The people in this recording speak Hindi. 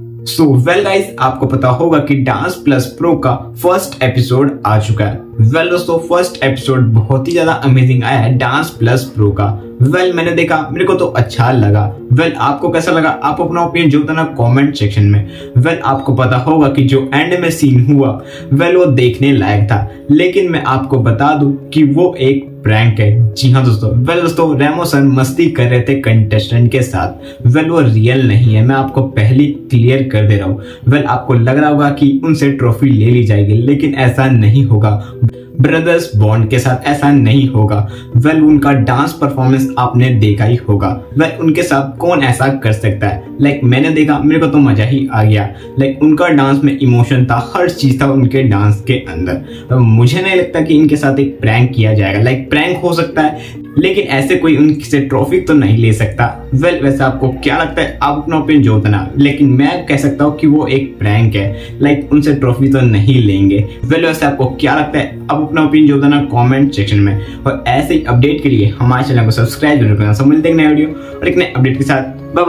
सो वेल गाइस आपको पता होगा कि डांस प्लस प्रो का फ़र्स्ट एपिसोड आ चुका है। वेल well, दोस्तों फ़र्स्ट एपिसोड बहुत ही ज़्यादा अमेजिंग आया है डांस प्लस प्रो का। वेल well, मैंने देखा मेरे को तो अच्छा लगा। वेल well, आपको कैसा लगा? आप अपना ओपिनियन जो ना कमेंट सेक्शन में। वेल well, आपको पता होगा कि जो एंड में सीन हुआ वेल well, वो देखने लायक था। लेकिन मैं आपको बता दूँ कि वो एक प्रैंक है। जी हाँ दोस्तों। वेल दोस्तों रेमो सन मस्ती कर रहे थे कंटेस्टेंट के साथ। वेल वो रियल नहीं है। मैं आपको पहले क्लियर कर दे रहा हूँ। वेल आपको लग रहा होगा कि उनसे ट्रॉफी ले ली जाएगी लेकिन ऐसा नहीं होगा। ब्रदर्स बॉन्ड के साथ ऐसा नहीं होगा। वेल, उनका डांस परफॉर्मेंस आपने देखा ही होगा। वेल, उनके साथ कौन ऐसा कर सकता है? लाइक मैंने देखा, मेरे को तो मज़ा ही आ गया। लाइक उनका डांस में इमोशन था, हर चीज़ था उनके डांस के अंदर। तो मुझे नहीं लगता कि इनके साथ एक प्रैंक किया जाएगा। लाइक प्रैंक हो सकता है लेकिन ऐसे कोई उनसे ट्रॉफी तो नहीं ले सकता। वेल, वैसे आपको क्या लगता है? आप अपना ओपिनियन जो होता लेकिन मैं कह सकता हूँ कि वो एक प्रैंक है। लाइक उनसे ट्रॉफी तो नहीं लेंगे। वेल, वैसे आपको क्या लगता है? आप अपना ओपिनियन जो होता कॉमेंट सेक्शन में। और ऐसे ही अपडेट के लिए हमारे चैनल को सब्सक्राइब ज़रूर करना। सब मिलते हैं नए वीडियो और एक नए अपडेट के साथ। बाय